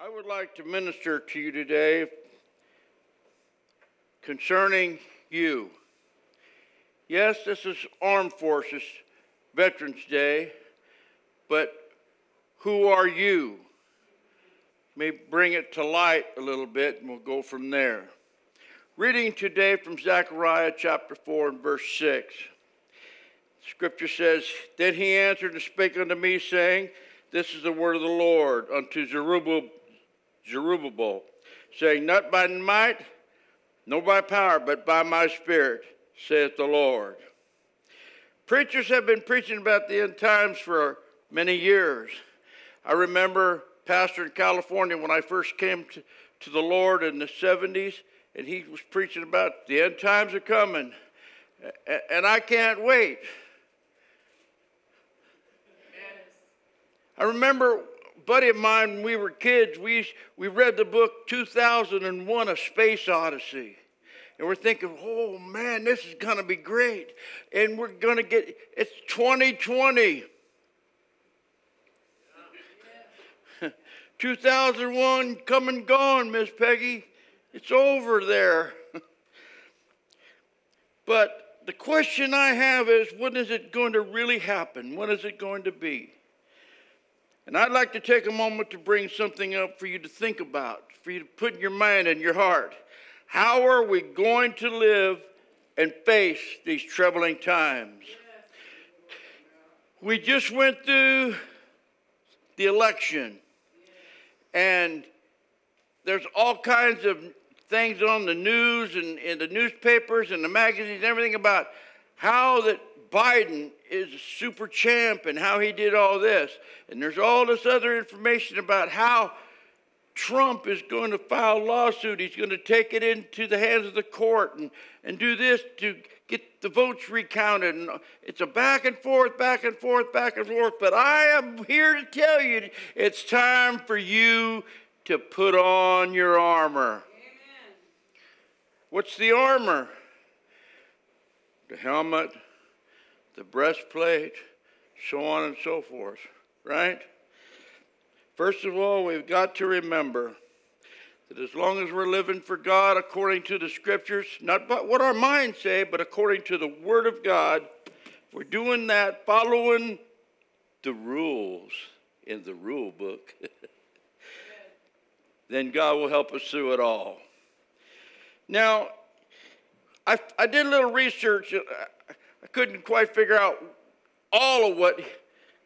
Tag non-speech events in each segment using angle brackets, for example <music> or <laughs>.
I would like to minister to you today concerning you. Yes, this is Armed Forces Veterans Day, but who are you? May bring it to light a little bit and we'll go from there. Reading today from Zechariah chapter 4 and verse 6. Scripture says, Then he answered and spake unto me, saying, This is the word of the Lord unto Zerubbabel Zerubbabel, saying, Not by might, nor by power, but by my spirit, saith the Lord. Preachers have been preaching about the end times for many years. I remember pastor in California when I first came to, to the Lord in the 70s, and he was preaching about the end times are coming, and I can't wait. I remember buddy of mine, when we were kids, we, we read the book 2001 A Space Odyssey. And we're thinking, oh man, this is going to be great. And we're going to get, it's 2020. 2001 <laughs> come and gone, Miss Peggy. It's over there. <laughs> but the question I have is when is it going to really happen? When is it going to be? And I'd like to take a moment to bring something up for you to think about, for you to put in your mind and your heart. How are we going to live and face these troubling times? We just went through the election, and there's all kinds of things on the news and in the newspapers and the magazines and everything about how that Biden is a super champ and how he did all this. And there's all this other information about how Trump is going to file a lawsuit. He's going to take it into the hands of the court and, and do this to get the votes recounted. And it's a back and forth, back and forth, back and forth. But I am here to tell you it's time for you to put on your armor. Amen. What's the armor? The helmet the breastplate, so on and so forth, right? First of all, we've got to remember that as long as we're living for God according to the scriptures, not but what our minds say, but according to the Word of God, we're doing that following the rules in the rule book, <laughs> then God will help us through it all. Now, I, I did a little research. Uh, I couldn't quite figure out all of what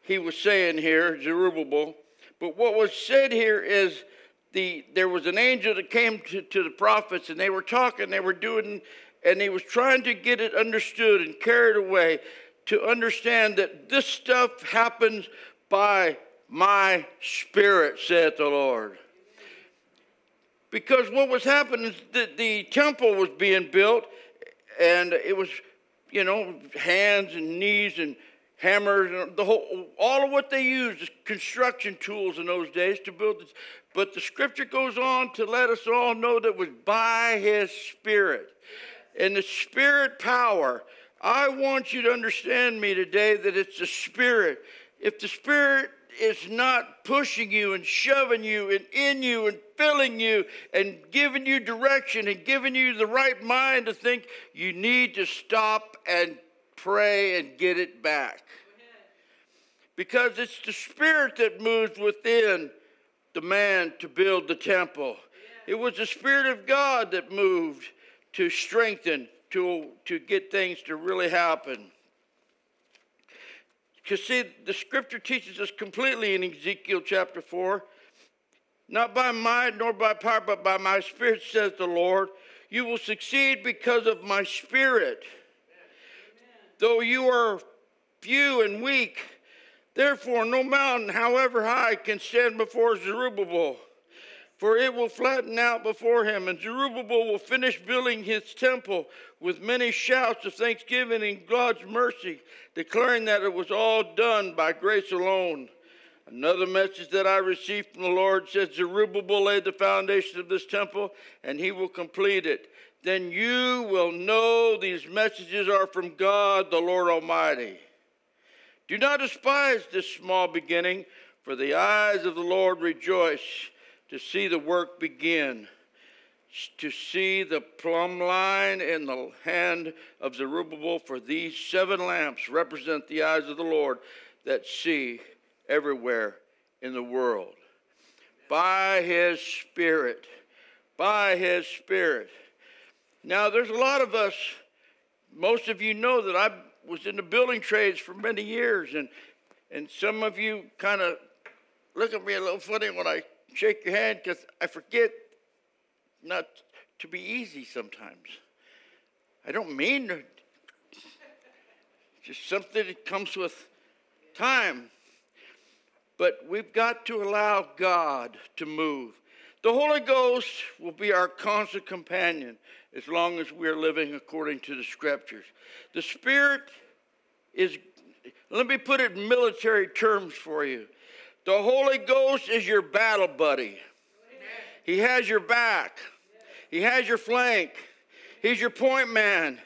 he was saying here, Zerubbabel. But what was said here is the there was an angel that came to, to the prophets and they were talking, they were doing, and he was trying to get it understood and carried away to understand that this stuff happens by my spirit, saith the Lord. Because what was happening is that the temple was being built and it was you know, hands and knees and hammers and the whole, all of what they used, construction tools in those days to build this. But the scripture goes on to let us all know that was by his spirit. And the spirit power, I want you to understand me today that it's the spirit. If the spirit is not pushing you and shoving you and in you and filling you and giving you direction and giving you the right mind to think you need to stop and pray and get it back. Because it's the spirit that moves within the man to build the temple. It was the Spirit of God that moved to strengthen, to, to get things to really happen. Because, see, the scripture teaches us completely in Ezekiel chapter 4 not by might nor by power, but by my spirit, says the Lord. You will succeed because of my spirit. Amen. Though you are few and weak, therefore no mountain, however high, can stand before Zerubbabel for it will flatten out before him, and Zerubbabel will finish building his temple with many shouts of thanksgiving and God's mercy, declaring that it was all done by grace alone. Another message that I received from the Lord says Zerubbabel laid the foundation of this temple, and he will complete it. Then you will know these messages are from God, the Lord Almighty. Do not despise this small beginning, for the eyes of the Lord rejoice to see the work begin, to see the plumb line in the hand of Zerubbabel, for these seven lamps represent the eyes of the Lord that see everywhere in the world. By his Spirit. By his Spirit. Now, there's a lot of us, most of you know that I was in the building trades for many years, and, and some of you kind of look at me a little funny when I shake your hand because I forget not to be easy sometimes. I don't mean to, just something that comes with time. But we've got to allow God to move. The Holy Ghost will be our constant companion as long as we're living according to the scriptures. The Spirit is, let me put it in military terms for you. The Holy Ghost is your battle buddy. He has your back. He has your flank. He's your point man.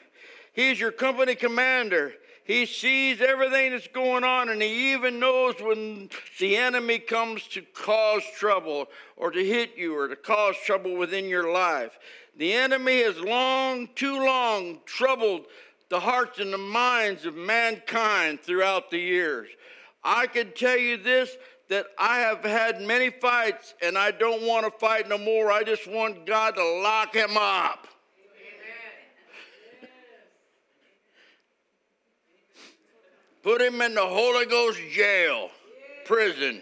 He's your company commander. He sees everything that's going on, and he even knows when the enemy comes to cause trouble or to hit you or to cause trouble within your life. The enemy has long, too long, troubled the hearts and the minds of mankind throughout the years. I can tell you this that I have had many fights and I don't want to fight no more. I just want God to lock him up. Put him in the Holy Ghost jail, prison.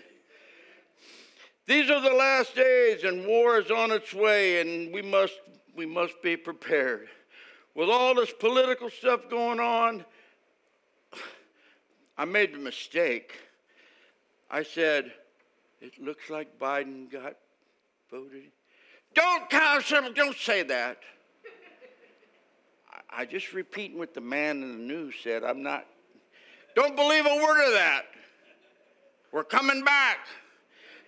These are the last days, and war is on its way, and we must, we must be prepared. With all this political stuff going on, <sighs> I made a mistake. I said, it looks like Biden got voted. Don't, don't say that. I just repeating what the man in the news said. I'm not don't believe a word of that. We're coming back.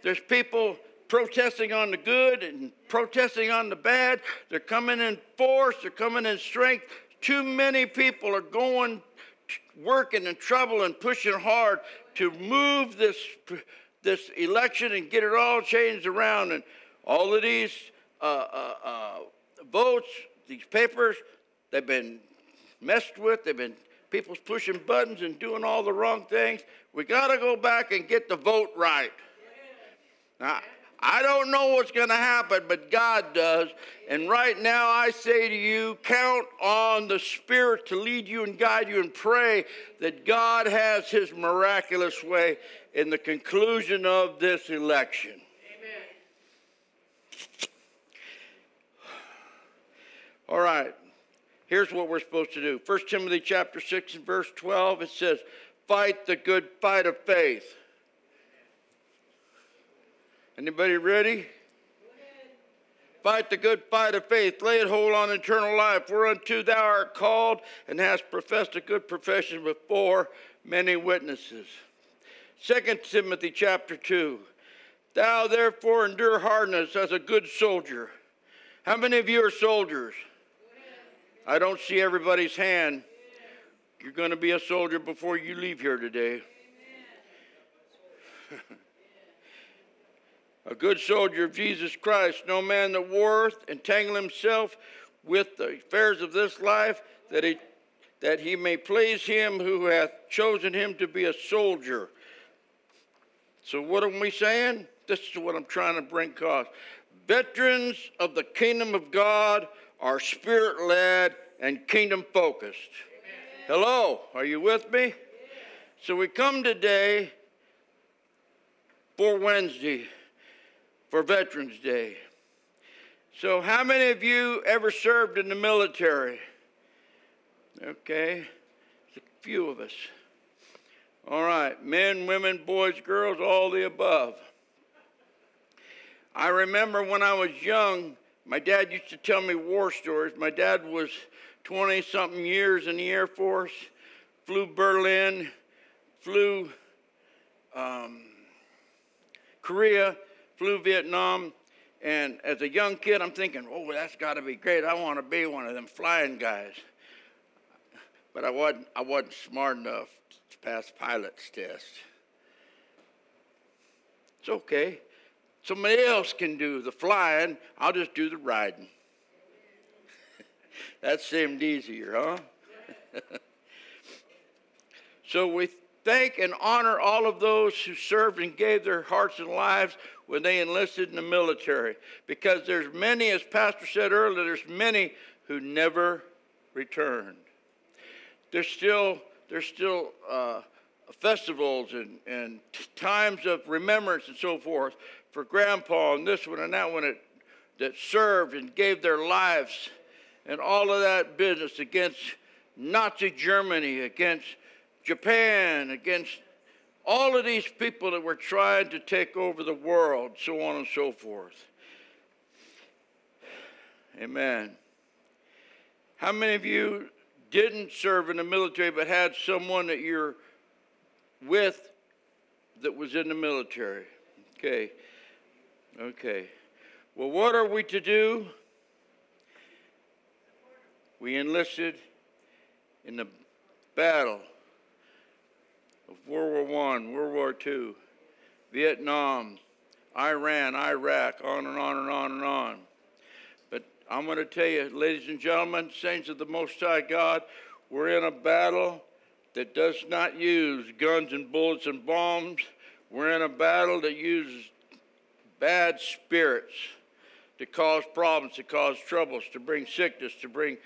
There's people protesting on the good and protesting on the bad. They're coming in force, they're coming in strength. Too many people are going, working and trouble and pushing hard to move this, this election and get it all changed around. And all of these uh, uh, uh, votes, these papers, they've been messed with, they've been people's pushing buttons and doing all the wrong things. We got to go back and get the vote right. Now, I don't know what's going to happen, but God does. And right now, I say to you, count on the Spirit to lead you and guide you and pray that God has His miraculous way in the conclusion of this election. Amen. All right here's what we're supposed to do. 1 Timothy chapter 6 and verse 12, it says, fight the good fight of faith. Anybody ready? Fight the good fight of faith. Lay it hold on eternal life. Whereunto thou art called and hast professed a good profession before many witnesses. 2 Timothy chapter 2. Thou therefore endure hardness as a good soldier. How many of you are soldiers? I don't see everybody's hand. You're going to be a soldier before you leave here today. <laughs> a good soldier of Jesus Christ, no man that warreth entangle himself with the affairs of this life, that he, that he may please him who hath chosen him to be a soldier. So, what are we saying? This is what I'm trying to bring across. Veterans of the kingdom of God are spirit led and kingdom focused. Hello, are you with me? So we come today for Wednesday, for Veterans Day. So, how many of you ever served in the military? Okay, a few of us. All right, men, women, boys, girls, all the above. I remember when I was young, my dad used to tell me war stories. My dad was 20 something years in the Air Force, flew Berlin, flew um, Korea, flew Vietnam. And as a young kid, I'm thinking, oh, that's got to be great. I want to be one of them flying guys. But I wasn't, I wasn't smart enough to pass pilot's test. It's okay. somebody else can do the flying, I'll just do the riding. <laughs> that seemed easier, huh? <laughs> so we thank and honor all of those who served and gave their hearts and lives when they enlisted in the military. Because there's many, as Pastor said earlier, there's many who never returned. There's still, there's still uh, festivals and, and times of remembrance and so forth for grandpa and this one and that one that, that served and gave their lives and all of that business against Nazi Germany, against Japan, against all of these people that were trying to take over the world, so on and so forth. Amen. How many of you didn't serve in the military but had someone that you're with that was in the military? Okay. Okay. Well, what are we to do? We enlisted in the battle of World War I, World War II, Vietnam, Iran, Iraq, on and on and on and on. But I'm going to tell you, ladies and gentlemen, saints of the Most High God, we're in a battle that does not use guns and bullets and bombs. We're in a battle that uses bad spirits to cause problems, to cause troubles, to bring sickness, to bring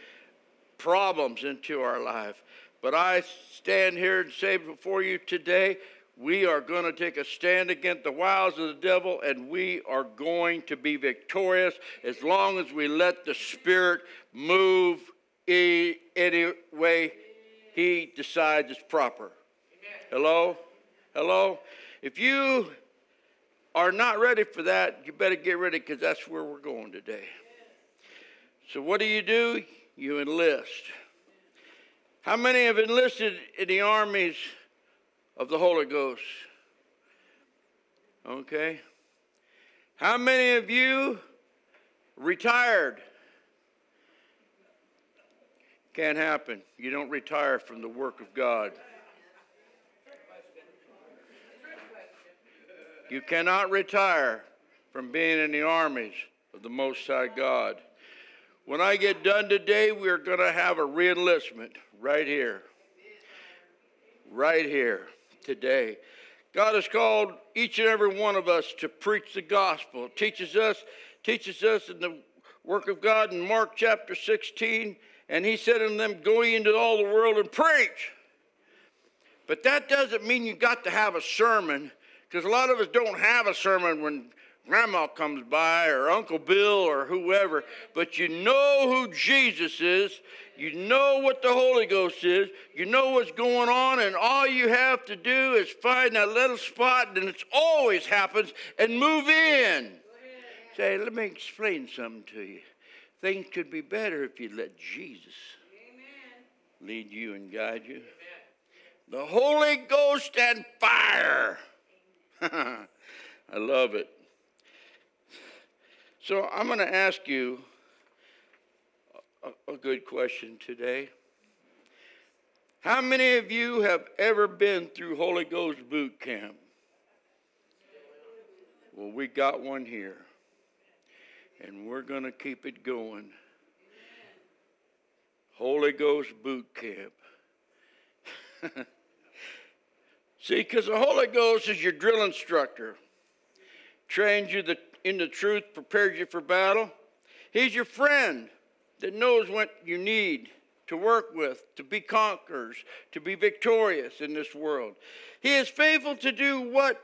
problems into our life. But I stand here and say before you today, we are going to take a stand against the wiles of the devil and we are going to be victorious as long as we let the Spirit move any way He decides is proper. Hello? Hello? If you are not ready for that, you better get ready because that's where we're going today. So, what do you do? You enlist. How many have enlisted in the armies of the Holy Ghost? Okay. How many of you retired? Can't happen. You don't retire from the work of God. You cannot retire from being in the armies of the Most High God. When I get done today, we're going to have a reenlistment right here. Right here today. God has called each and every one of us to preach the gospel. teaches us, teaches us in the work of God in Mark chapter 16, and he said unto them, Go into all the world and preach. But that doesn't mean you got to have a sermon, because a lot of us don't have a sermon when grandma comes by or Uncle Bill or whoever, but you know who Jesus is. You know what the Holy Ghost is. You know what's going on, and all you have to do is find that little spot, and it always happens, and move in. Say, let me explain something to you. Things could be better if you let Jesus Amen. lead you and guide you. Amen. The Holy Ghost and fire. <laughs> I love it. So I'm going to ask you a, a good question today. How many of you have ever been through Holy Ghost boot camp? Well, we got one here, and we're going to keep it going. Holy Ghost boot camp. <laughs> See, because the Holy Ghost is your drill instructor, trains you the in the truth prepares you for battle. He's your friend that knows what you need to work with, to be conquerors, to be victorious in this world. He is faithful to do what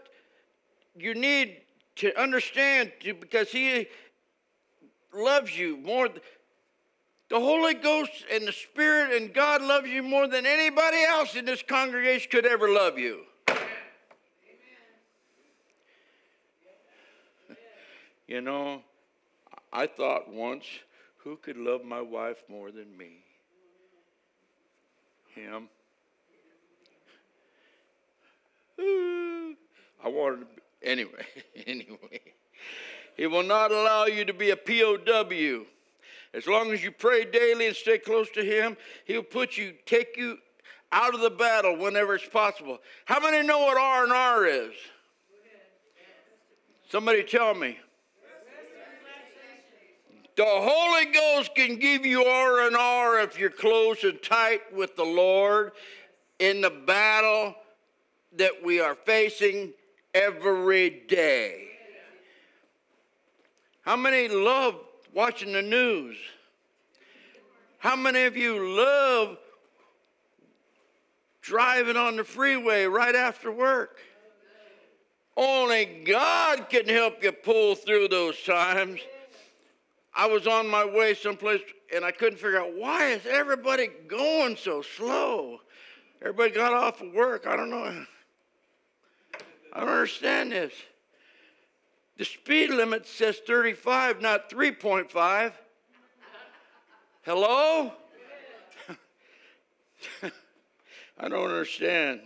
you need to understand to, because He loves you more. The Holy Ghost and the Spirit and God loves you more than anybody else in this congregation could ever love you. You know, I thought once, who could love my wife more than me? Him. <laughs> I wanted to anyway, <laughs> anyway. He will not allow you to be a POW. As long as you pray daily and stay close to Him, He'll put you, take you out of the battle whenever it's possible. How many know what R and R is? Somebody tell me. The Holy Ghost can give you R and R if you're close and tight with the Lord in the battle that we are facing every day. How many love watching the news? How many of you love driving on the freeway right after work? Only God can help you pull through those times. I was on my way someplace and I couldn't figure out why is everybody going so slow? Everybody got off of work. I don't know. I don't understand this. The speed limit says 35, not 3.5. Hello? <laughs> I don't understand.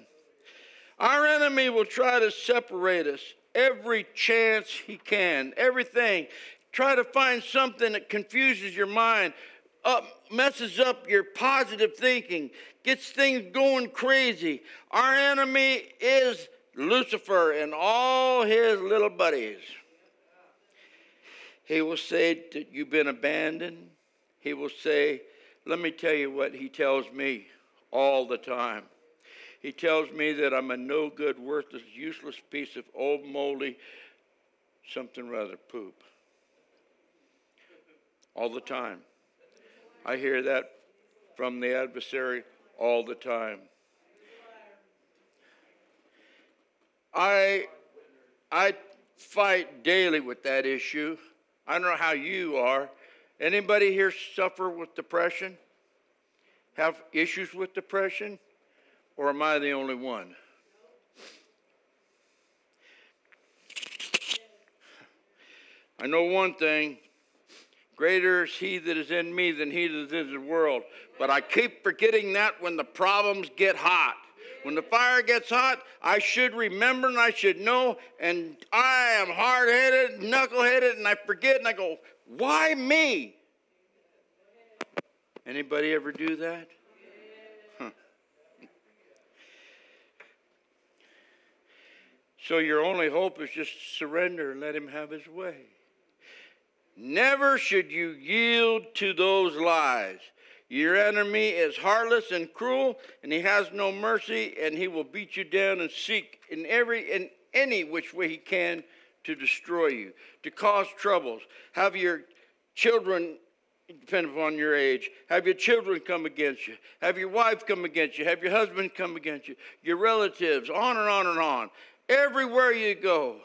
Our enemy will try to separate us every chance he can, everything. Try to find something that confuses your mind, up, messes up your positive thinking, gets things going crazy. Our enemy is Lucifer and all his little buddies. He will say that you've been abandoned. He will say, Let me tell you what he tells me all the time. He tells me that I'm a no good, worthless, useless piece of old, moldy, something rather poop. All the time. I hear that from the adversary all the time. I, I fight daily with that issue. I don't know how you are. Anybody here suffer with depression? Have issues with depression? Or am I the only one? I know one thing greater is he that is in me than he that is in the world. But I keep forgetting that when the problems get hot. When the fire gets hot, I should remember and I should know, and I am hard headed, knuckle headed, and I forget and I go, why me? Anybody ever do that? So your only hope is just surrender and let him have his way. Never should you yield to those lies. Your enemy is heartless and cruel, and he has no mercy, and he will beat you down and seek in every in any which way he can to destroy you, to cause troubles. Have your children depending upon your age. Have your children come against you. Have your wife come against you. Have your husband come against you. Your relatives, on and on and on everywhere you go.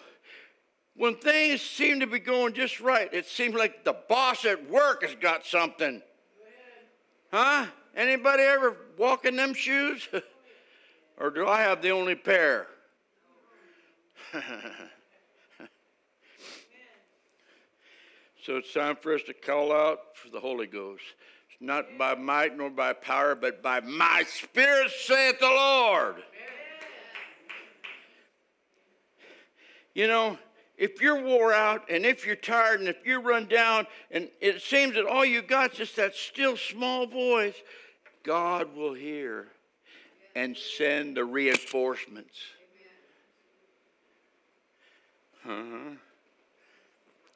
When things seem to be going just right, it seems like the boss at work has got something. Huh? Anybody ever walk in them shoes? <laughs> or do I have the only pair? <laughs> so it's time for us to call out for the Holy Ghost. It's not by might nor by power, but by my spirit, saith the Lord. You know, if you're wore out and if you're tired and if you're run down and it seems that all you got is just that still small voice, God will hear and send the reinforcements. Uh-huh.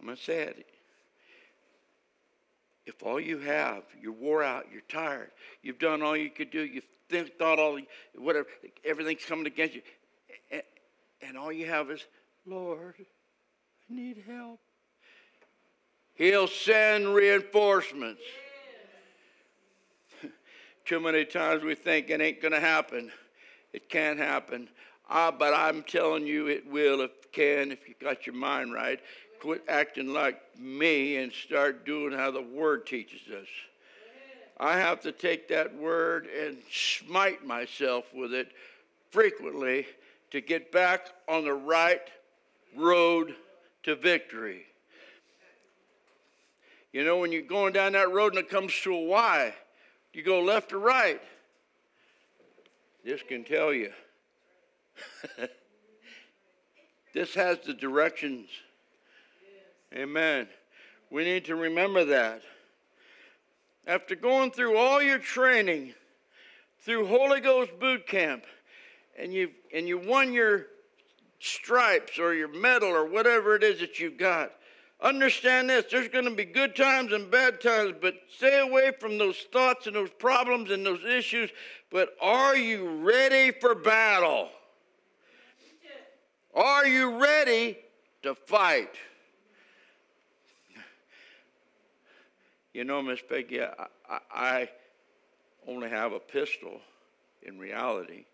I'm going to say it. If all you have, you're wore out, you're tired, you've done all you could do, you've thought all, whatever, everything's coming against you, and, all you have is Lord, need help. He'll send reinforcements. Too many times we think it ain't going to happen. It can't happen. Ah, but I'm telling you, it will if it can, if you got your mind right. Quit acting like me and start doing how the Word teaches us. I have to take that Word and smite myself with it frequently to get back on the right road to victory. You know, when you're going down that road and it comes to a Y, you go left or right. This can tell you. <laughs> this has the directions. Amen. We need to remember that. After going through all your training through Holy Ghost boot camp, and you and you won your stripes or your medal or whatever it is that you've got. Understand this there's going to be good times and bad times, but stay away from those thoughts and those problems and those issues. But are you ready for battle? Are you ready to fight? You know, Miss Peggy, I, I, I only have a pistol in reality,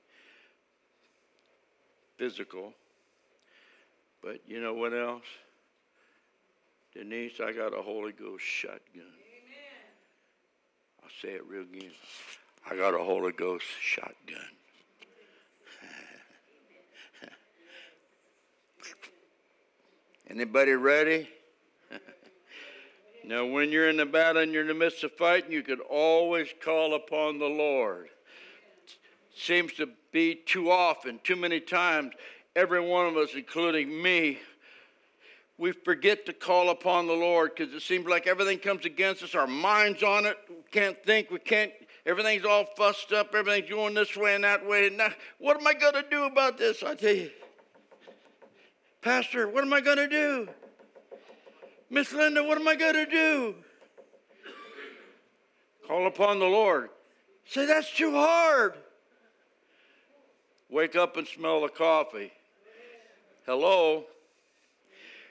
physical. But you know what else? Denise, I got a Holy Ghost shotgun. Amen. I'll say it real again. I got a Holy Ghost shotgun. <laughs> Anybody ready? <laughs> now, when you're in the battle and you're in the midst of fighting, you can always call upon the Lord. Seems to be too often, too many times, every one of us, including me, we forget to call upon the Lord because it seems like everything comes against us. Our mind's on it. We can't think. We can't. Everything's all fussed up. Everything's going this way and that way. Now, what am I going to do about this? I tell you, Pastor, what am I going to do? Miss Linda, what am I going to do? Call upon the Lord. Say, that's too hard. Wake up and smell the coffee. Hello.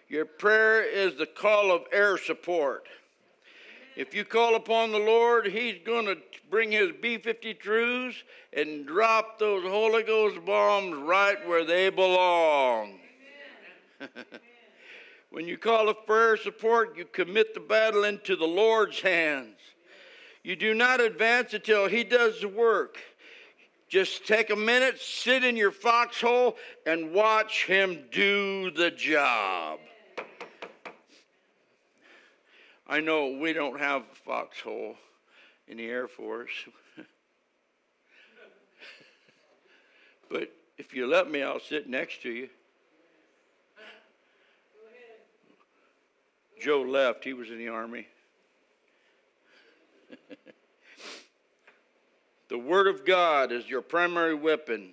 Your prayer is the call of air support. If you call upon the Lord, He's going to bring His B 52s and drop those Holy Ghost bombs right where they belong. <laughs> when you call a prayer support, you commit the battle into the Lord's hands. You do not advance until He does the work. Just take a minute, sit in your foxhole, and watch Him do the job. I know we don't have a foxhole in the Air Force. <laughs> but if you let me, I'll sit next to you. Joe left, he was in the Army. <laughs> the Word of God is your primary weapon,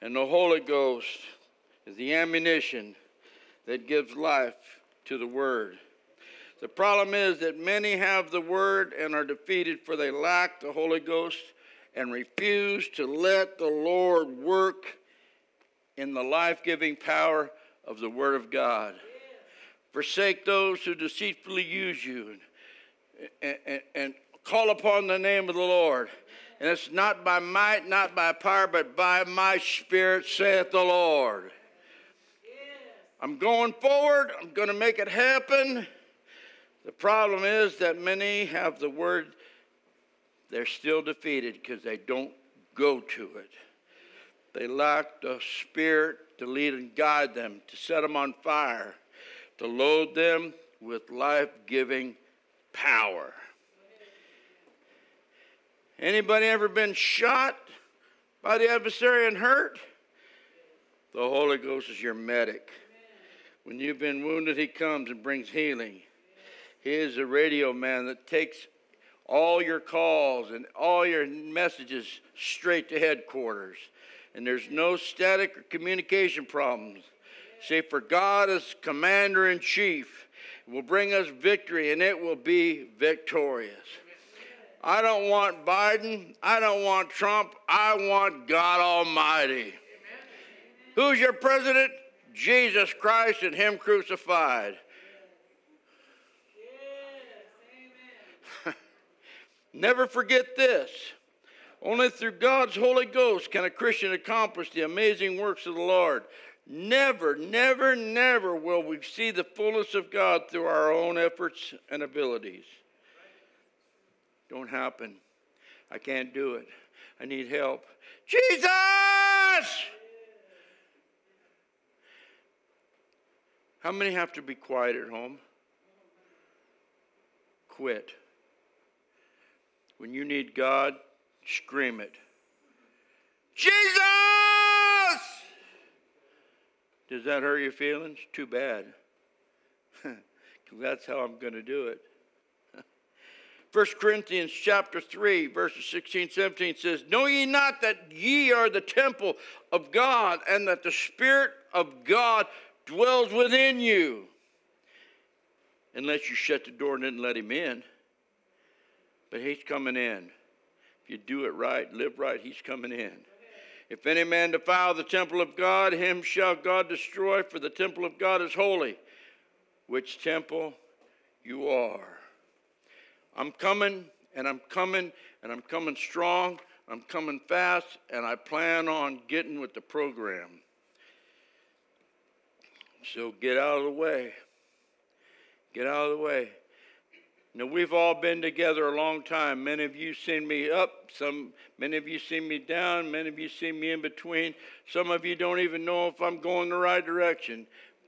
and the Holy Ghost is the ammunition that gives life to the Word. The problem is that many have the word and are defeated, for they lack the Holy Ghost and refuse to let the Lord work in the life giving power of the Word of God. Forsake those who deceitfully use you and, and, and call upon the name of the Lord. And it's not by might, not by power, but by my spirit, saith the Lord. I'm going forward. I'm going to make it happen. The problem is that many have the word, they're still defeated because they don't go to it. They lack the Spirit to lead and guide them, to set them on fire, to load them with life giving power. Anybody ever been shot by the adversary and hurt? The Holy Ghost is your medic. When you've been wounded, He comes and brings healing. He is a radio man that takes all your calls and all your messages straight to headquarters. And there's no static or communication problems. See, for God is commander in chief, will bring us victory and it will be victorious. I don't want Biden. I don't want Trump. I want God Almighty. Who's your president? Jesus Christ and Him crucified. <laughs> Never forget this. Only through God's Holy Ghost can a Christian accomplish the amazing works of the Lord. Never, never, never will we see the fullness of God through our own efforts and abilities. Don't happen. I can't do it. I need help. Jesus! How many have to be quiet at home? Quit. When you need God, scream it. Jesus! Does that hurt your feelings? Too bad. <laughs> That's how I'm going to do it. 1 Corinthians chapter 3, verses 16, 17 says, Know ye not that ye are the temple of God, and that the Spirit of God dwells within you? Unless you shut the door and didn't let him in. But he's coming in. If you do it right, live right, he's coming in. If any man defile the temple of God, him shall God destroy, for the temple of God is holy, which temple you are. I'm coming, and I'm coming, and I'm coming strong, I'm coming fast, and I plan on getting with the program. So get out of the way. Get out of the way. Now we've all been together a long time. Many of you seen me up, some many of you seen me down, many of you seen me in between. Some of you don't even know if I'm going the right direction.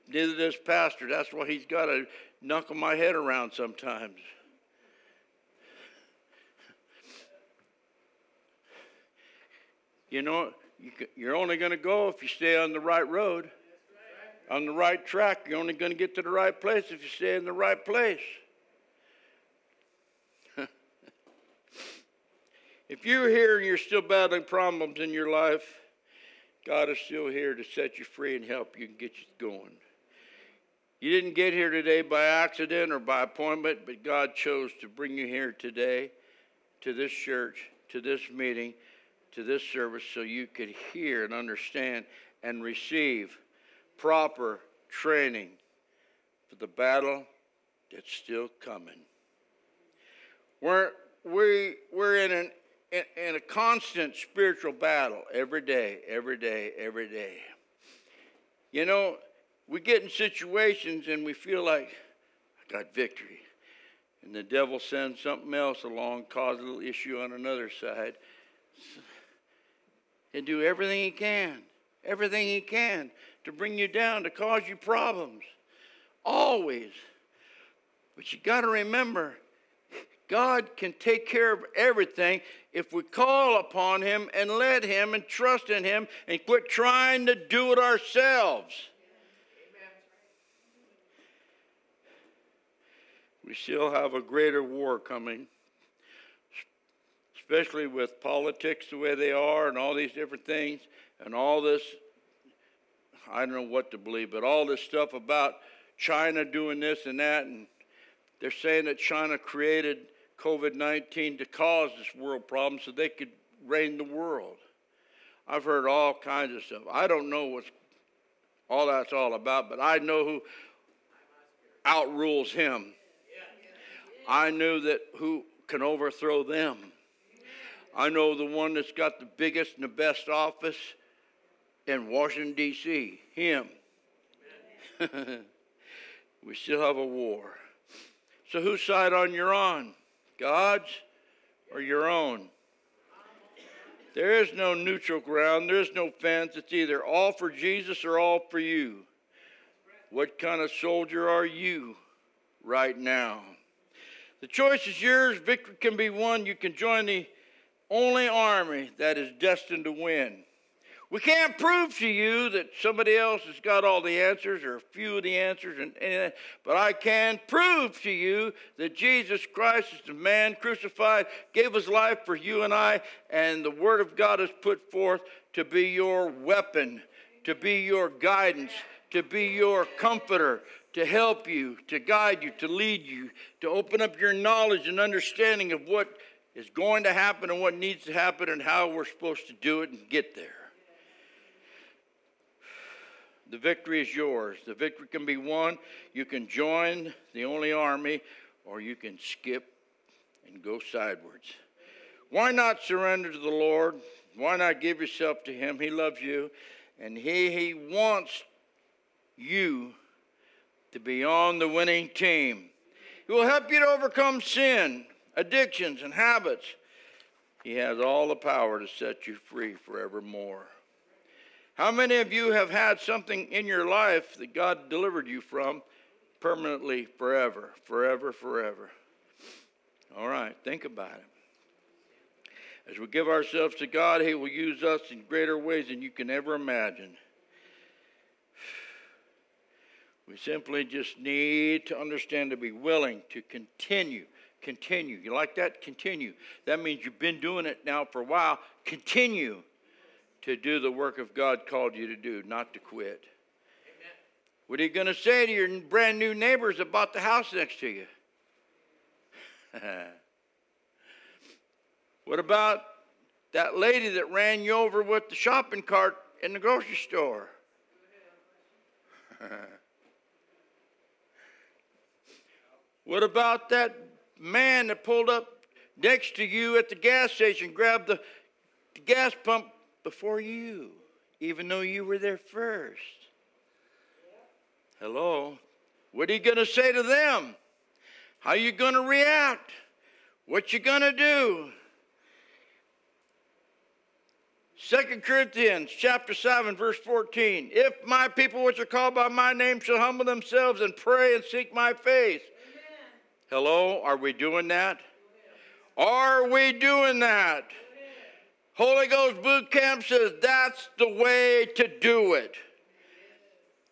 Neither does Pastor. That's why he's got to knuckle my head around sometimes. You know, you're only going to go if you stay on the right road, on the right track. You're only going to get to the right place if you stay in the right place. <laughs> If you're here and you're still battling problems in your life, God is still here to set you free and help you and get you going. You didn't get here today by accident or by appointment, but God chose to bring you here today to this church, to this meeting, to this service so you could hear and understand and receive proper training for the battle that's still coming. We're, we, we're in an in, in a constant spiritual battle every day, every day, every day. You know, we get in situations and we feel like, I got victory. And the devil sends something else along, cause a little issue on another side. And do everything he can, everything he can to bring you down, to cause you problems. Always. But you got to remember, God can take care of everything if we call upon Him and let Him and trust in Him and quit trying to do it ourselves. We still have a greater war coming, especially with politics the way they are and all these different things and all this. I don't know what to believe, but all this stuff about China doing this and that, and they're saying that China created COVID 19 to cause this world problem so they could reign the world. I've heard all kinds of stuff. I don't know what all that's all about, but I know who outrules him. I knew that who can overthrow them. I know the one that's got the biggest and the best office in Washington, D.C. Him. <laughs> we still have a war. So, whose side on you're on? God's or your own. There is no neutral ground, there's no fence. It's either all for Jesus or all for you. What kind of soldier are you right now? The choice is yours. Victory can be won. You can join the only army that is destined to win. We can't prove to you that somebody else has got all the answers or a few of the answers, and, and, but I can prove to you that Jesus Christ is the man crucified, gave his life for you and I, and the Word of God is put forth to be your weapon, to be your guidance, to be your comforter, to help you, to guide you, to lead you, to open up your knowledge and understanding of what is going to happen and what needs to happen and how we're supposed to do it and get there. The victory is yours. The victory can be won. You can join the only army, or you can skip and go sideways. Why not surrender to the Lord? Why not give yourself to Him? He loves you, and He, he wants you to be on the winning team. He will help you to overcome sin, addictions, and habits. He has all the power to set you free forevermore. How many of you have had something in your life that God delivered you from permanently, forever, forever, forever? All right, think about it. As we give ourselves to God, He will use us in greater ways than you can ever imagine. We simply just need to understand to be willing to continue Continue. You like that? Continue. That means you've been doing it now for a while. Continue to do the work of God called you to do, not to quit. Amen. What are you going to say to your brand new neighbors about the house next to you? <laughs> what about that lady that ran you over with the shopping cart in the grocery store? <laughs> what about that man that pulled up next to you at the gas station, grabbed the, the gas pump before you, even though you were there first? Hello? What are you going to say to them? How are you going to react? What you going to do? Second Corinthians chapter 7 verse 14. If my people which are called by my name shall humble themselves and pray and seek my face. Hello, are we doing that? Are we doing that? Holy Ghost Boot Camp says that's the way to do it.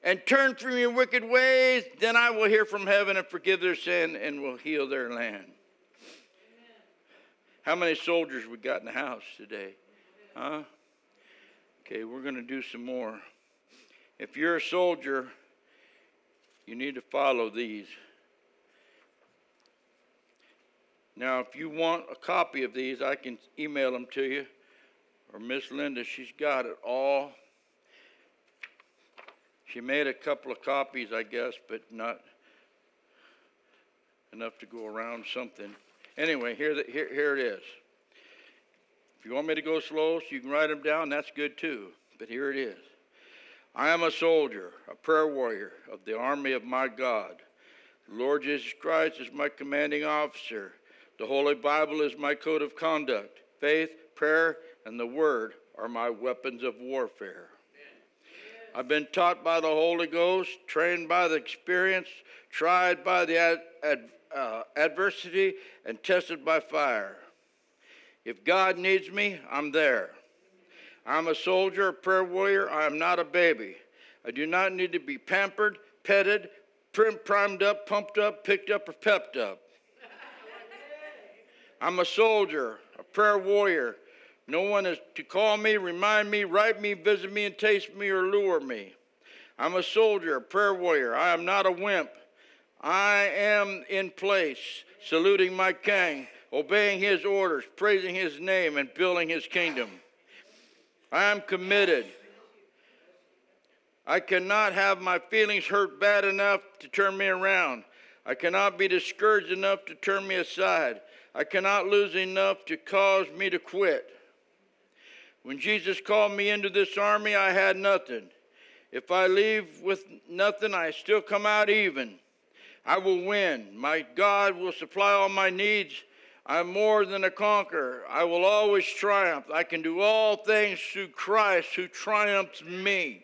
And turn from your wicked ways, then I will hear from heaven and forgive their sin and will heal their land. How many soldiers we got in the house today? Huh? Okay, we're going to do some more. If you're a soldier, you need to follow these. Now, if you want a copy of these, I can email them to you. Or Miss Linda, she's got it all. She made a couple of copies, I guess, but not enough to go around something. Anyway, here, the, here, here it is. If you want me to go slow so you can write them down, that's good too. But here it is. I am a soldier, a prayer warrior of the army of my God. The Lord Jesus Christ is my commanding officer. The Holy Bible is my code of conduct. Faith, prayer, and the Word are my weapons of warfare. I've been taught by the Holy Ghost, trained by the experience, tried by the ad, ad, uh, adversity and tested by fire. If God needs me, I'm there. I'm a soldier, a prayer warrior. I am not a baby. I do not need to be pampered, petted, primed up, pumped up, picked up, or pepped up. I'm a soldier, a prayer warrior. No one is to call me, remind me, write me, visit me, and taste me or lure me. I'm a soldier, a prayer warrior. I am not a wimp. I am in place, saluting my king, obeying his orders, praising his name, and building his kingdom. I am committed. I cannot have my feelings hurt bad enough to turn me around. I cannot be discouraged enough to turn me aside. I cannot lose enough to cause me to quit. When Jesus called me into this army, I had nothing. If I leave with nothing, I still come out even. I will win. My God will supply all my needs. I'm more than a conqueror. I will always triumph. I can do all things through Christ who triumphs me.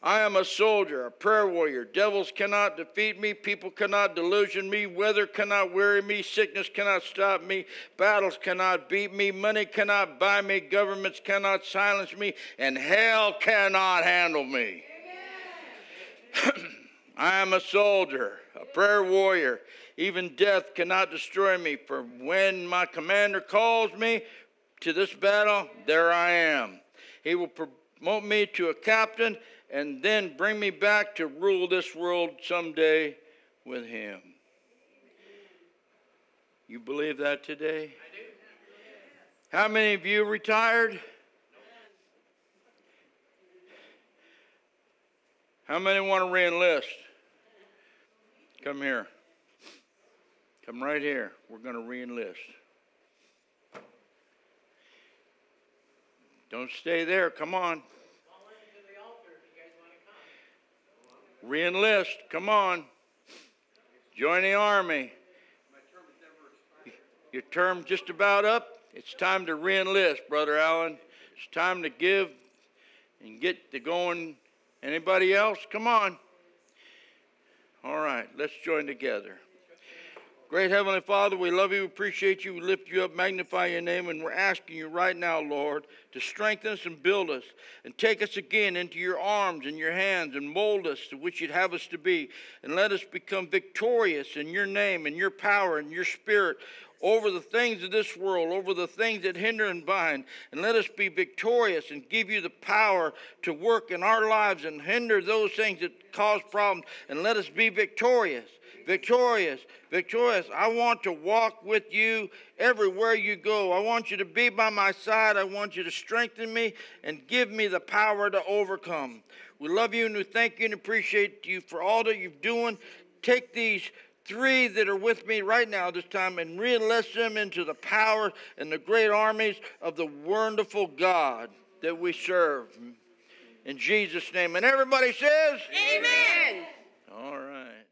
I am a soldier, a prayer warrior. Devils cannot defeat me. People cannot delusion me. Weather cannot weary me. Sickness cannot stop me. Battles cannot beat me. Money cannot buy me. Governments cannot silence me. And hell cannot handle me. <clears throat> I am a soldier, a prayer warrior. Even death cannot destroy me, for when my commander calls me to this battle, there I am. He will promote me to a captain and then bring me back to rule this world someday with him. You believe that today? How many of you retired? How many want to reenlist? Come here. Come right here. We're going to reenlist. Don't stay there. Come on. Reenlist. Come on. Join the army. Your term just about up. It's time to reenlist, Brother Allen. It's time to give and get to going. Anybody else? Come on. All right, let's join together. Great Heavenly Father, we love you, we appreciate you, we lift you up, magnify your name, and we're asking you right now, Lord, to strengthen us and build us and take us again into your arms and your hands and mold us to which you'd have us to be. And let us become victorious in your name and your power and your spirit over the things of this world, over the things that hinder and bind, and let us be victorious and give you the power to work in our lives and hinder those things that cause problems, and let us be victorious. Victorious, victorious. I want to walk with you everywhere you go. I want you to be by my side. I want you to strengthen me and give me the power to overcome. We love you and we thank you and appreciate you for all that you're doing. Take these three that are with me right now this time and re-enlist them into the power and the great armies of the wonderful God that we serve. In Jesus' name. And everybody says, Amen. All right.